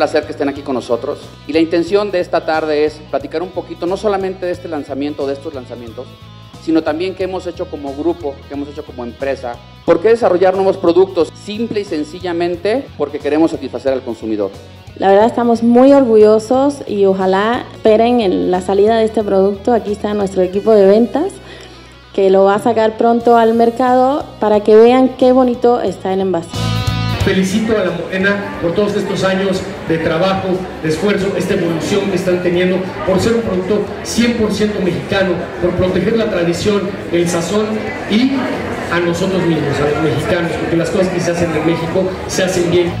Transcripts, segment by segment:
placer que estén aquí con nosotros. Y la intención de esta tarde es platicar un poquito, no solamente de este lanzamiento, de estos lanzamientos, sino también qué hemos hecho como grupo, qué hemos hecho como empresa. ¿Por qué desarrollar nuevos productos? Simple y sencillamente porque queremos satisfacer al consumidor. La verdad estamos muy orgullosos y ojalá esperen en la salida de este producto. Aquí está nuestro equipo de ventas que lo va a sacar pronto al mercado para que vean qué bonito está el envase. Felicito a la Morena por todos estos años de trabajo, de esfuerzo, esta evolución que están teniendo, por ser un producto 100% mexicano, por proteger la tradición, el sazón y a nosotros mismos, a los mexicanos, porque las cosas que se hacen en México se hacen bien.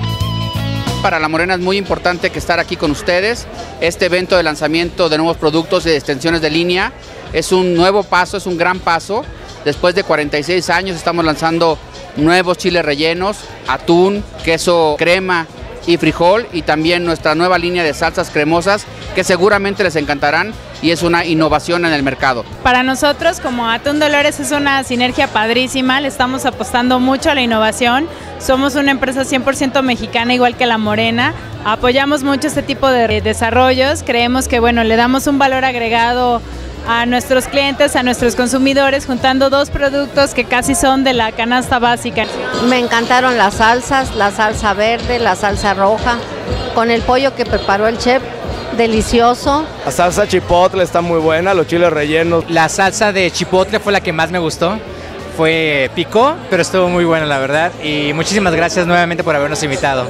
Para La Morena es muy importante estar aquí con ustedes. Este evento de lanzamiento de nuevos productos y de extensiones de línea es un nuevo paso, es un gran paso. Después de 46 años estamos lanzando nuevos chiles rellenos, atún, queso crema y frijol y también nuestra nueva línea de salsas cremosas que seguramente les encantarán y es una innovación en el mercado. Para nosotros como Atún Dolores es una sinergia padrísima, le estamos apostando mucho a la innovación, somos una empresa 100% mexicana igual que La Morena, apoyamos mucho este tipo de desarrollos, creemos que bueno, le damos un valor agregado a nuestros clientes, a nuestros consumidores, juntando dos productos que casi son de la canasta básica. Me encantaron las salsas, la salsa verde, la salsa roja, con el pollo que preparó el chef, delicioso. La salsa chipotle está muy buena, los chiles rellenos. La salsa de chipotle fue la que más me gustó. Fue picó, pero estuvo muy buena la verdad. Y muchísimas gracias nuevamente por habernos invitado.